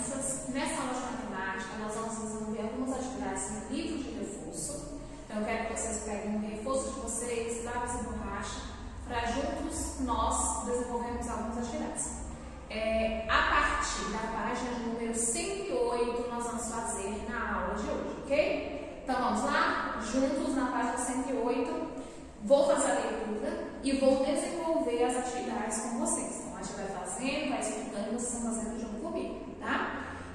Nessa aula de matemática, nós vamos desenvolver algumas atividades no livro de reforço. Então, eu quero que vocês peguem o reforço de vocês, lápis e borracha, para juntos nós desenvolvermos algumas atividades. É, a partir da página número 108, nós vamos fazer na aula de hoje, ok? Então, vamos lá? Juntos na página 108, vou fazer a leitura e vou desenvolver as atividades com vocês. Então, a gente vai fazendo, vai explicando vocês estão fazendo junto comigo, tá?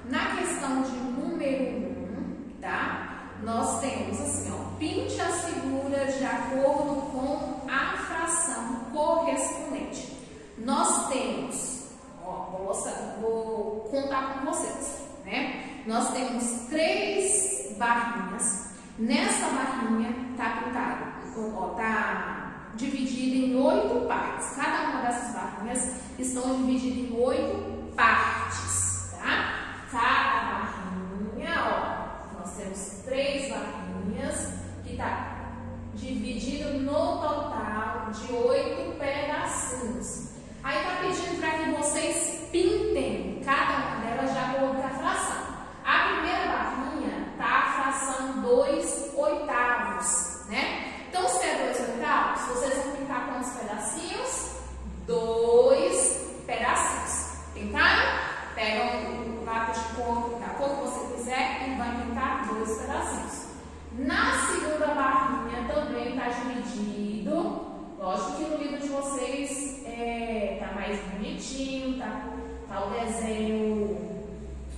Na questão de número 1, tá? Nós temos assim, ó, pinte as figuras de acordo com a fração correspondente. Nós temos, ó, vou contar com vocês, né? Nós temos três barrinhas. Nessa barrinha tá pintado, ó, tá dividida em oito partes. Cada uma dessas barrinhas estão divididas em oito partes, tá? Cada barrinha, ó, nós temos três barrinhas que tá dividido no total de oito pedacinhos. Aí tá pedindo para que vocês pintem cada uma delas de acordo com a fração. A primeira barrinha tá a fração 2 oitavos, né? Então, se é 2 oitavos, vocês vão pintar quantos pedacinhos? Dois pedacinhos. Pintaram? Pegam o lápis de cor, da cor que você quiser, e vai pintar dois pedacinhos. Na segunda barrinha também está dividido. Lógico que no livro de vocês é, tá mais bonitinho, tá, tá o desenho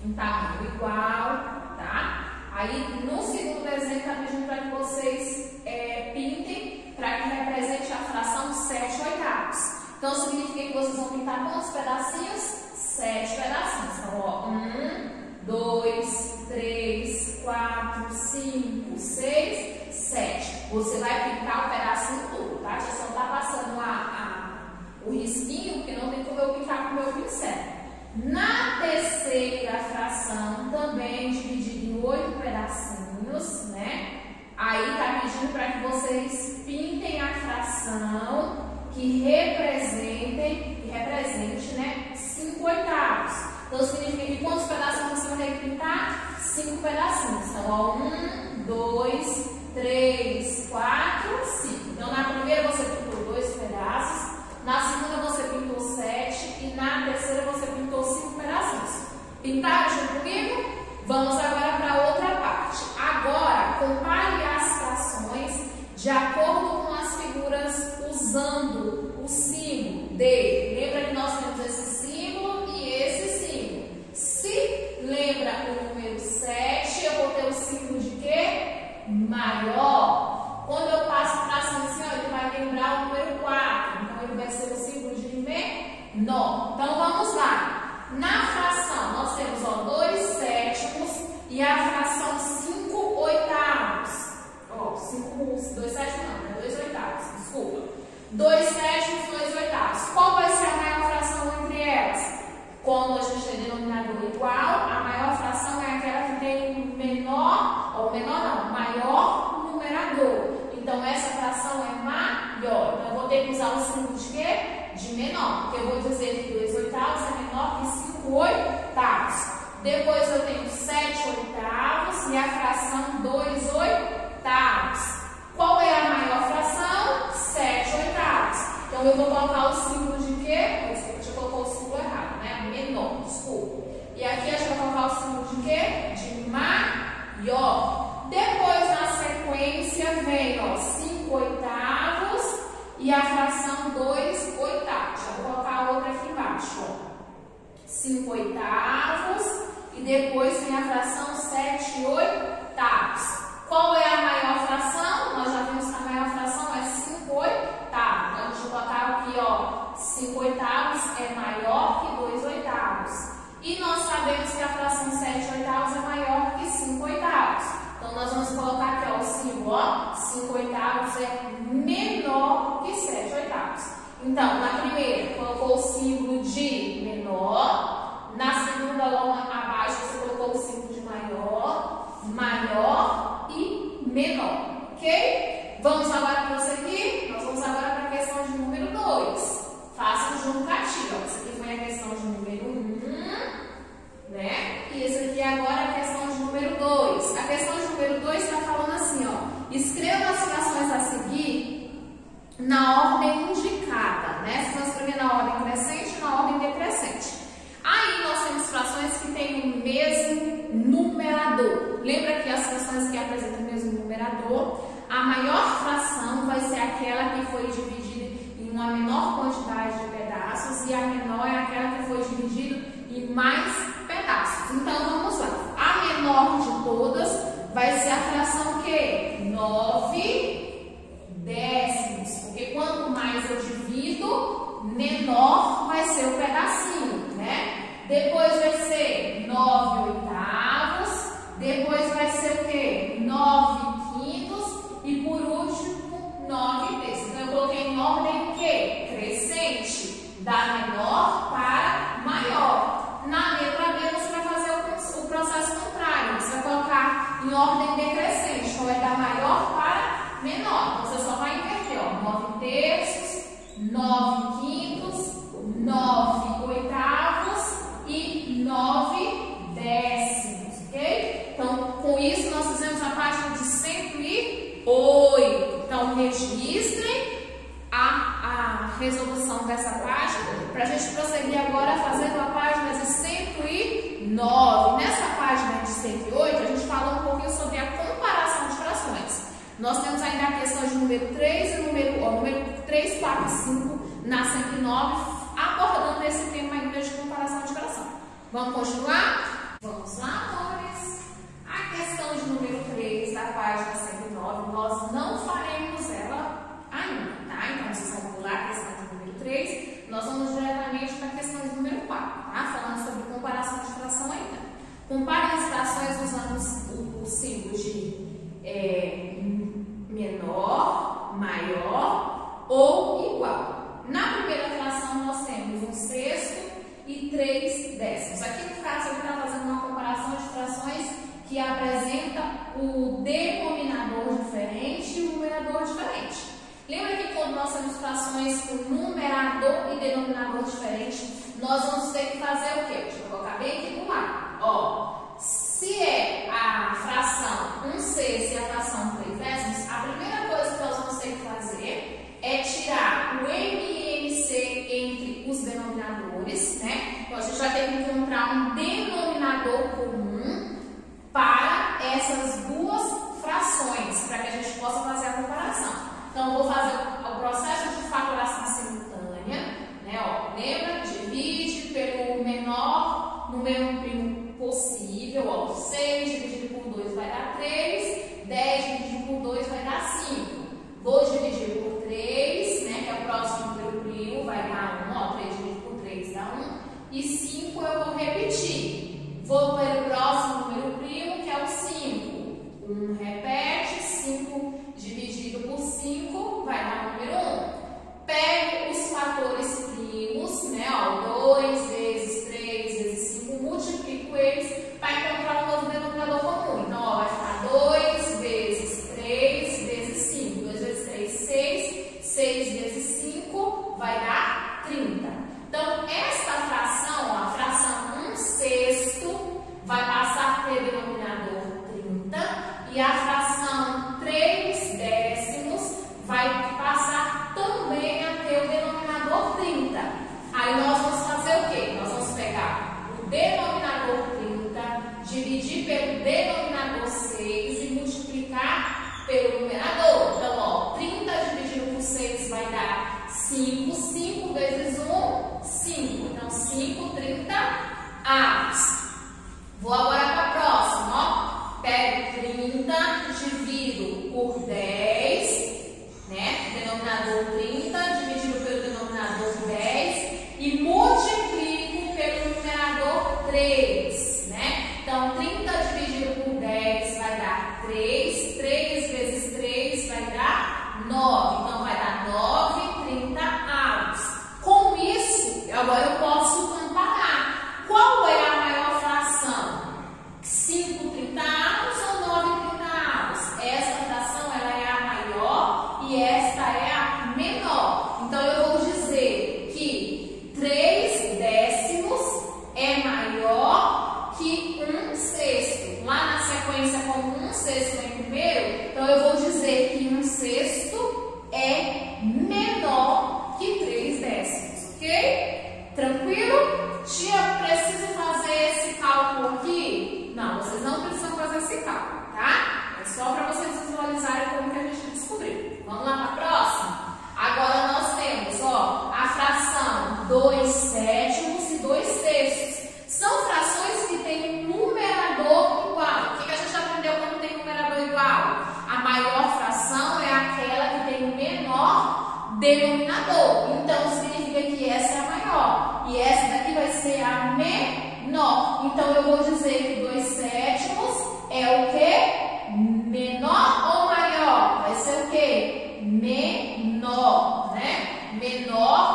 em tamanho igual, tá? Aí no segundo desenho está pedindo para que vocês é, pintem para que represente a fração 7 oitavos. Então significa que vocês vão pintar quantos pedacinhos? 7 pedacinhos. Então, ó, 1, 2, 3, 4, 5, 6, 7. Você vai pintar o pedacinho todo, tá? Você só está passando a, a, o risquinho, porque não tem como eu pintar com o meu pincel. Na terceira fração, também dividida em oito pedacinhos, né? Aí tá pedindo para que vocês pintem a fração que representem, que represente, né? Cinco oitavos. Então significa que quantos pedacinhos você vai ter que pintar? Cinco pedacinhos. Então, ó, um, dois, três, quatro, cinco. Então, na primeira você pintou dois pedaços, na segunda você pintou sete e na terceira você pintou cinco pedacinhos. Pintaram junto comigo? Vamos agora para outra parte. Agora, compare as frações de acordo com as figuras usando o símbolo de. Lembra que nós temos esse símbolo e esse símbolo. Se lembra o número 7, eu vou ter o símbolo de quê? Maior. Quando eu passo para cima assim, ó, ele vai lembrar o número 4. Então, ele vai ser o símbolo de menor. Então, vamos lá. Na fração, nós temos ó, 2 sétimos e a fração 5 oitavos. Ó, 5, 2 sétimos não, né? 2 oitavos, desculpa. 2 sétimos, 2 oitavos. Qual vai ser a maior fração entre elas? Quando a gente tem denominador igual, a maior fração é aquela que tem menor, ou menor não, maior numerador. Então, essa fração é maior. Então, eu vou ter que usar o símbolo de quê? De menor. Porque eu vou dizer que 2 oitavos é menor que 5 oitavos. Depois eu tenho 7 oitavos e a fração 2 oitavos. Qual é a maior fração? 7 oitavos. Então, eu vou colocar o símbolo de quê? Deixa eu colocar o símbolo errado, né? Menor, desculpa. E aqui a gente vai colocar o símbolo de quê? De maior. Depois, na sequência, vem, ó, 5 oitavos e a fração 2 oitavos. Já vou colocar a outra aqui embaixo, ó. 5 oitavos e depois vem a fração 7 oitavos. Qual é a maior fração? Nós já vimos que a maior fração é 5 oitavos. Então, deixa eu botar aqui, ó, 5 oitavos é maior que 2 oitavos. E nós sabemos que a fração 7 oitavos é maior que 5 oitavos. Então, nós vamos colocar aqui, ó, o símbolo, ó, 5 oitavos é menor que 7 oitavos. Então, na primeira, colocou o símbolo de menor. Na segunda, logo abaixo, você colocou o símbolo de maior, maior e menor. Ok? Vamos agora para isso aqui? Nós vamos agora para está falando assim, ó, escreva as frações a seguir na ordem indicada, né? Se nós escrever na ordem crescente, na ordem decrescente. Aí nós temos frações que têm o mesmo numerador. Lembra que as frações que apresentam o mesmo numerador, a maior fração vai ser aquela que foi dividida em uma menor quantidade de pedaços e a menor é aquela que foi dividida em mais pedaços. Então vamos lá. A menor de todas vai ser a fração que? 9 décimos. Porque quanto mais eu divido, menor vai ser o pedacinho, né? Depois vai ser 9 oitavos. Depois vai ser o quê? 9 quintos. E por último, 9 décimos. Então, eu coloquei em ordem o quê? Crescente. Da menor em ordem decrescente, então é da maior para menor. Então, você só vai inverter, ó, 9 terços, 9 nove se assim, o numerador e denominador diferente, nós vamos ter que fazer o quê? Deixa eu colocar bem aqui do lado. Ó,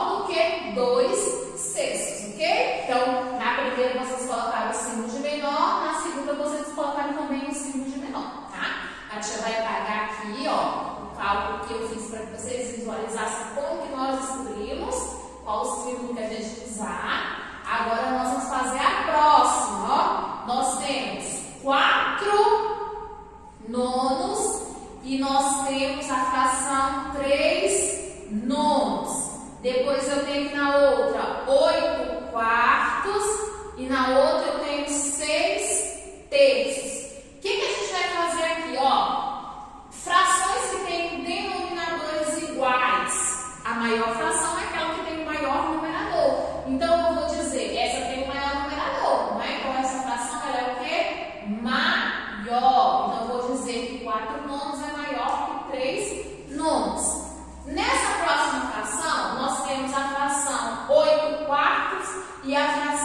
menor do que 2 sextos, ok? Então, na primeira vocês colocaram o símbolo de menor, na segunda vocês colocaram também o símbolo de menor, tá? A tia vai apagar aqui, ó, o cálculo que eu fiz para que vocês visualizassem como que nós descobrimos, qual o símbolo que a gente usar. Agora nós vamos fazer a próxima, ó. Nós temos quatro nonos e nós temos a fração 3 oito quartos e na outra e aí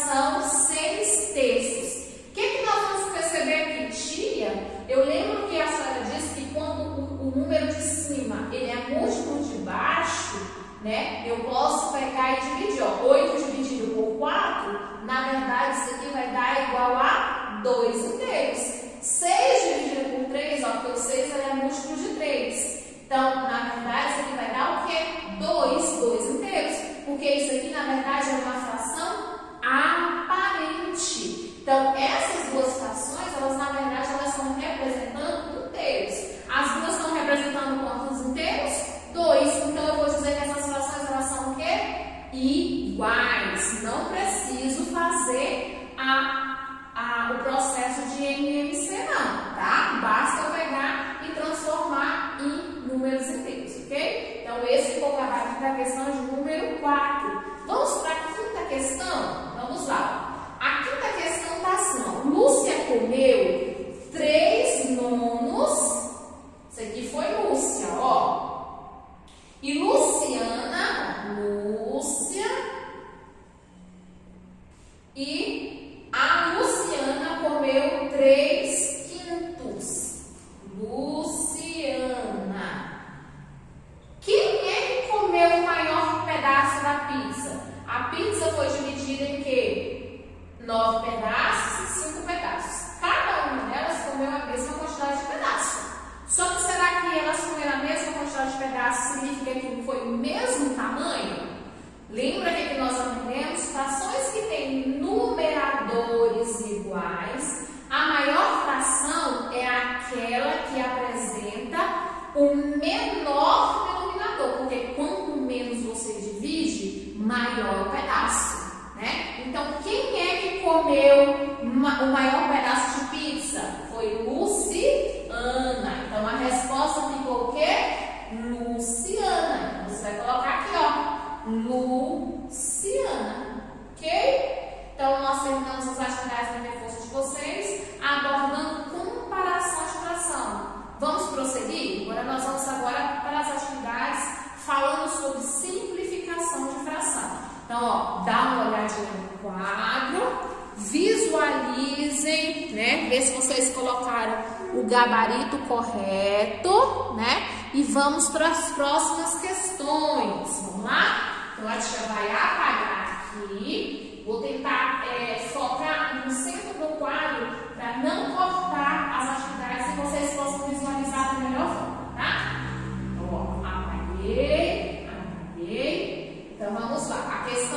maior pedaço, né? Então, quem é que comeu o maior pedaço de pizza? Foi Luciana. Então, a resposta ficou o quê? Luciana. Então, você vai colocar aqui, ó. Luciana. Ok? Então, nós terminamos as atividades de reforço de vocês abordando comparação de fração. Vamos prosseguir? Agora nós vamos agora Então, ó, dá uma olhadinha no quadro, visualizem, né? Vê se vocês colocaram o gabarito correto, né? E vamos para as próximas questões. Vamos lá? Então, a tia vai apagar aqui. Vou tentar é, focar no centro do quadro para não cortar as atividades e vocês possam visualizar da melhor forma, tá? Então, ó, apaguei nossa,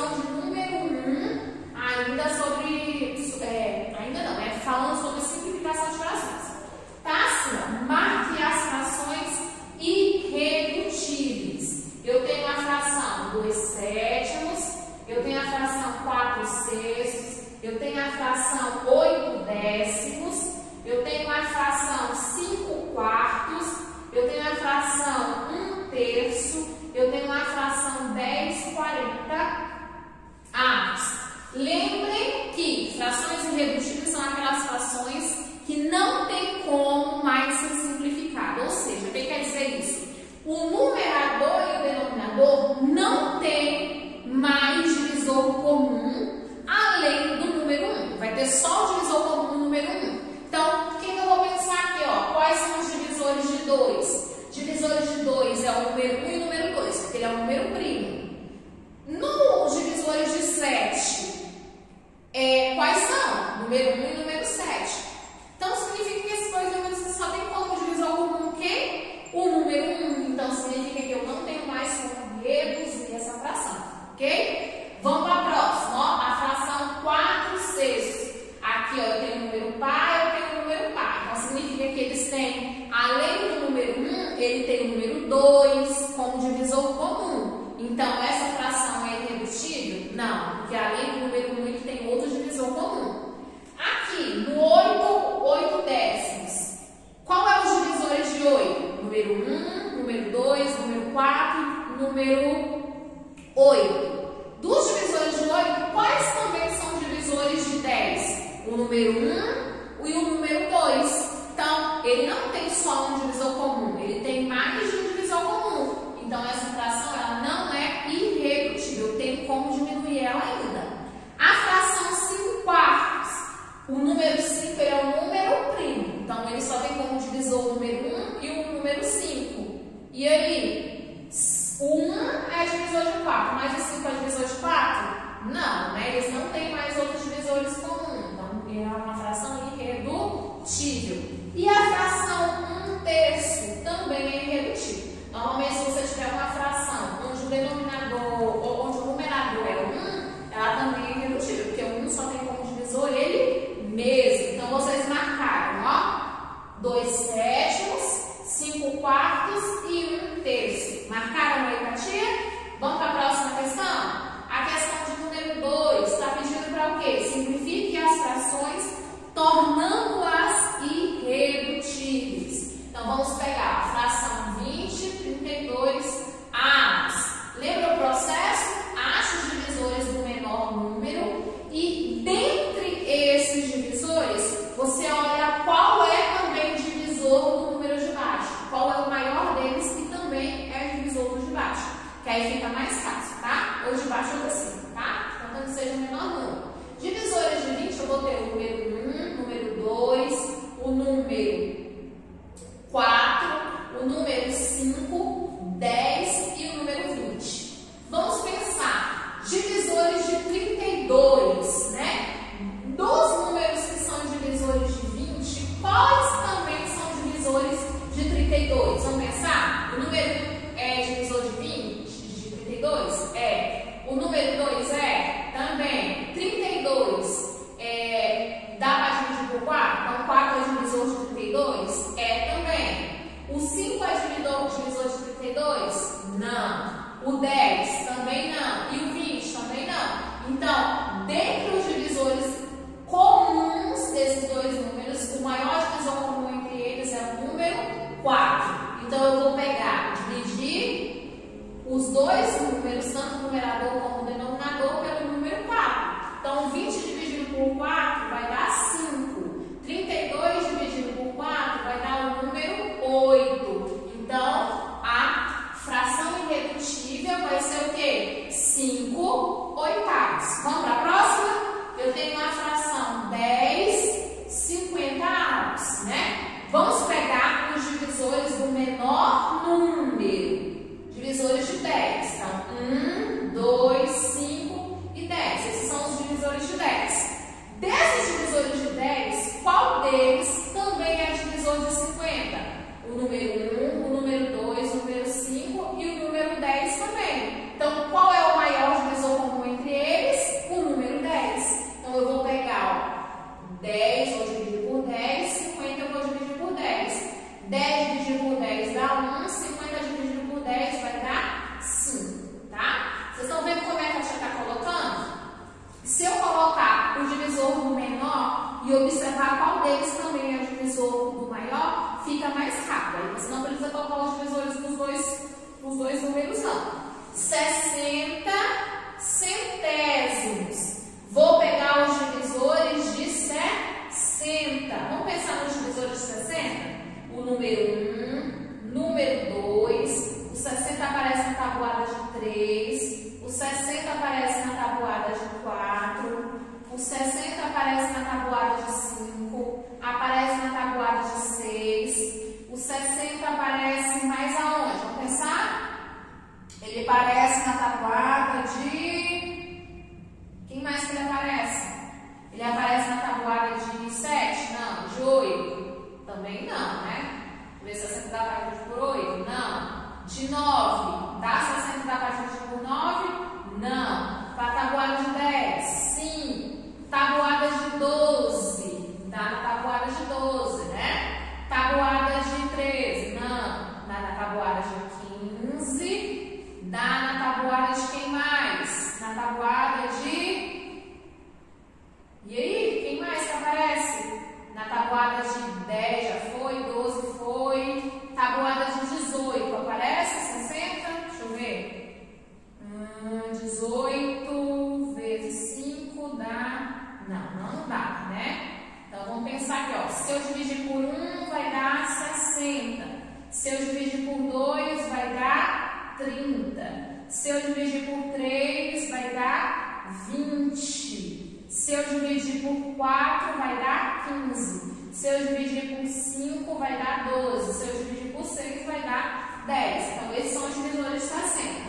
Se eu dividir por 4, vai dar 15. Se eu dividir por 5, vai dar 12. Se eu dividir por 6, vai dar 10. Então, esses são os divisores de 60.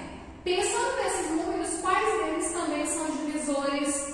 Pensando nesses números, quais deles também são divisores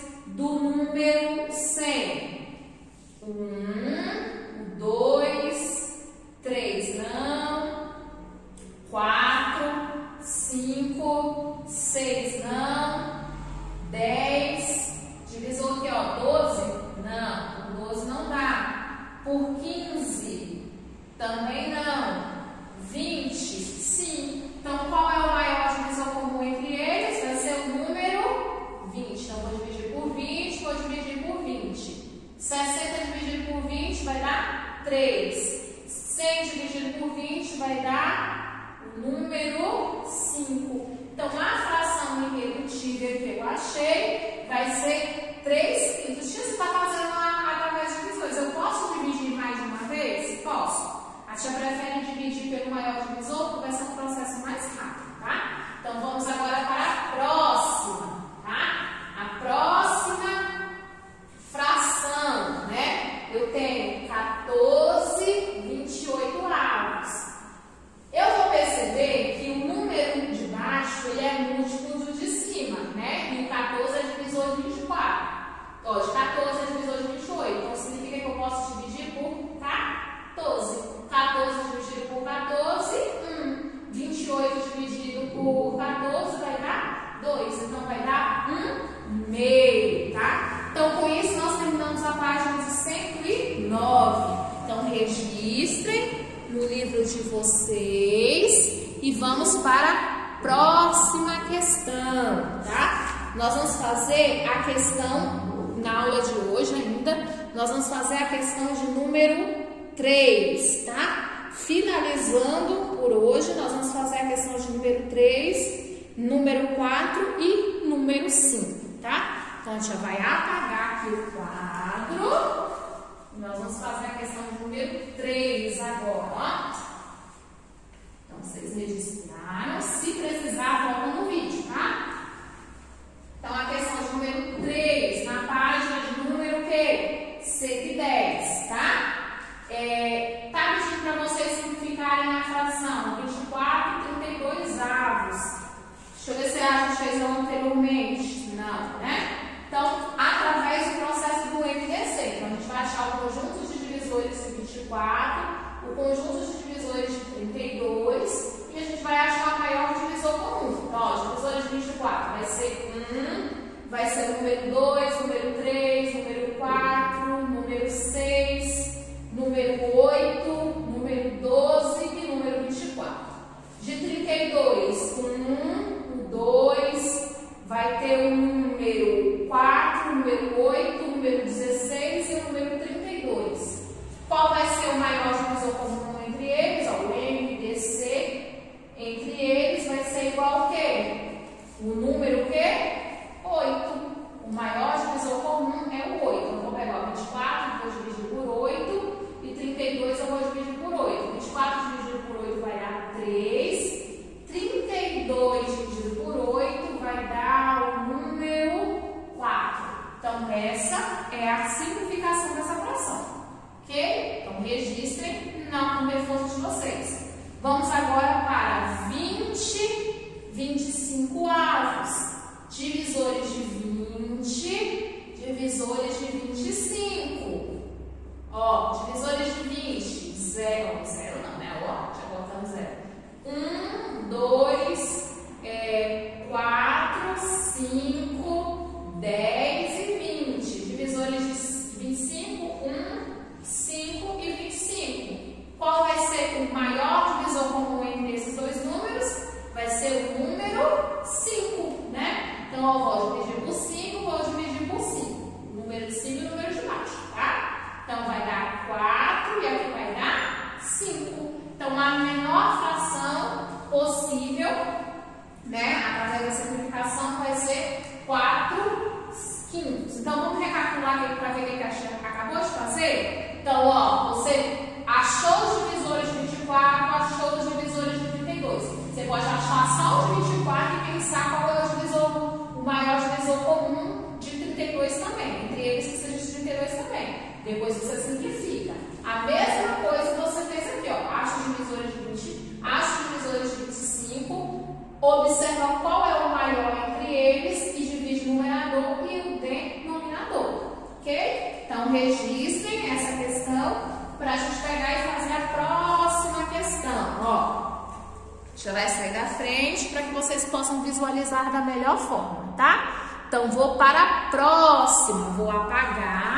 fazer a questão de número 3, tá? Finalizando por hoje, nós vamos fazer a questão de número 3, número 4 e número 5, tá? Então, a gente já vai apagar aqui o quadro. Nós vamos fazer a questão de número 3 agora, ó. Então, vocês registraram. Se precisar, volta no vídeo, tá? Então, a questão de número 3, na página de número 3. 110, tá? É, tá pedindo para vocês simplificarem a fração 24 32 avos. Deixa eu ver se a gente fez anteriormente. Não, né? Então, através do processo do MDC. Então, a gente vai achar o conjunto de divisores de 24, o conjunto de divisores de 32 e a gente vai achar o maior divisor comum. Então, ó, divisor de 24 vai ser 1, vai ser o número 2, número 3. divisores de 25. Ó, divisores de 20, zero, zero não, né? Ó, já cortamos zero. Um, dois, é, quatro, cinco, dez. Depois você simplifica. A mesma coisa você fez aqui, ó. Acho divisor de 20, acho divisor de 25. Observa qual é o maior entre eles e divide o numerador e o denominador. Ok? Então, registrem essa questão para a gente pegar e fazer a próxima questão. Ó, já vai sair da frente para que vocês possam visualizar da melhor forma, tá? Então, vou para a próxima. Vou apagar.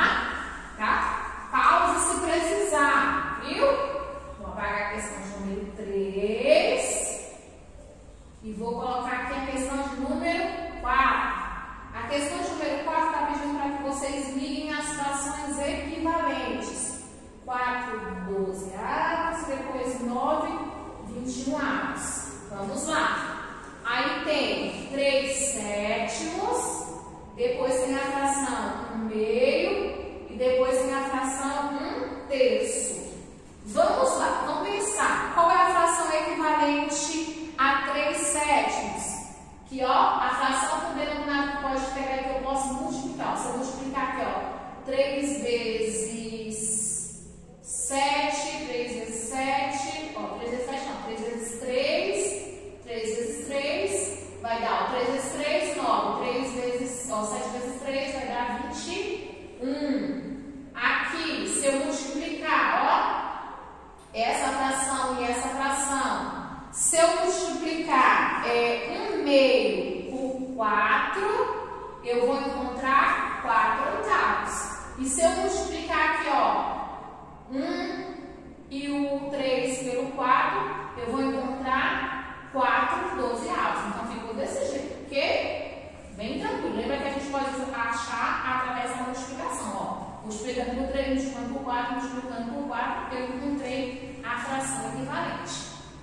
multiplicando por 3, multiplicando por 4, multiplicando por 4, eu encontrei a fração equivalente.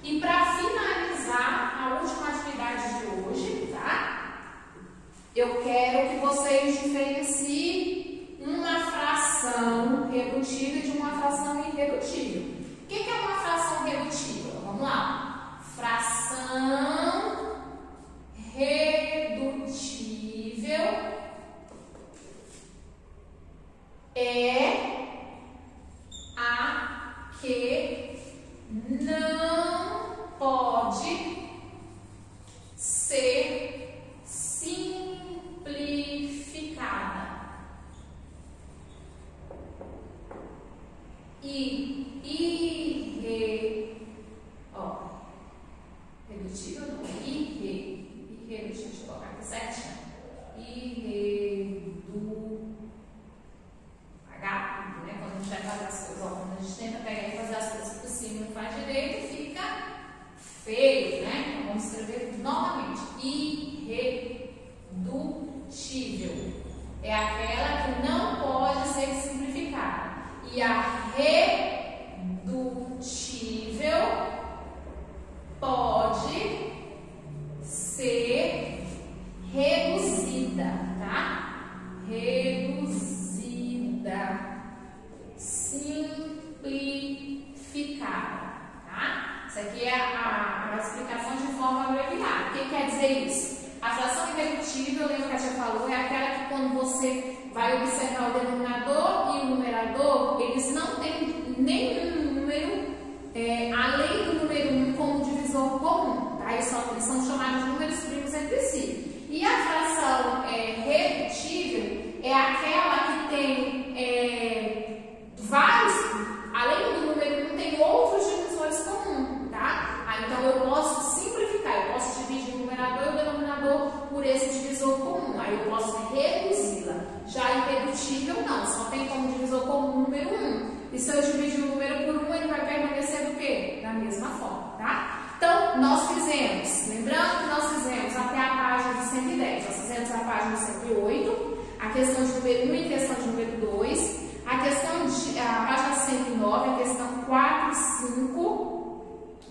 E para finalizar a última atividade de hoje, tá? Eu quero que vocês diferenciem uma fração reduzida de uma fração irredutível. O que é uma fração reduzida? Vamos lá. Fração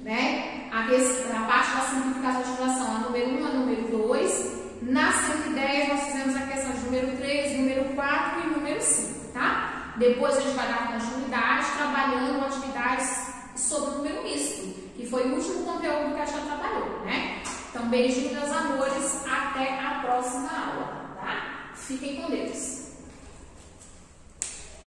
né? A, a parte da simplificação de relação, a número 1 a número 2. Na 110, nós fizemos a questão de número 3, número 4 e número 5, tá? Depois a gente vai dar continuidade, trabalhando atividades sobre o número misto, que foi o último conteúdo que a gente trabalhou, né? Então, beijinho, meus amores, até a próxima aula, tá? Fiquem com Deus.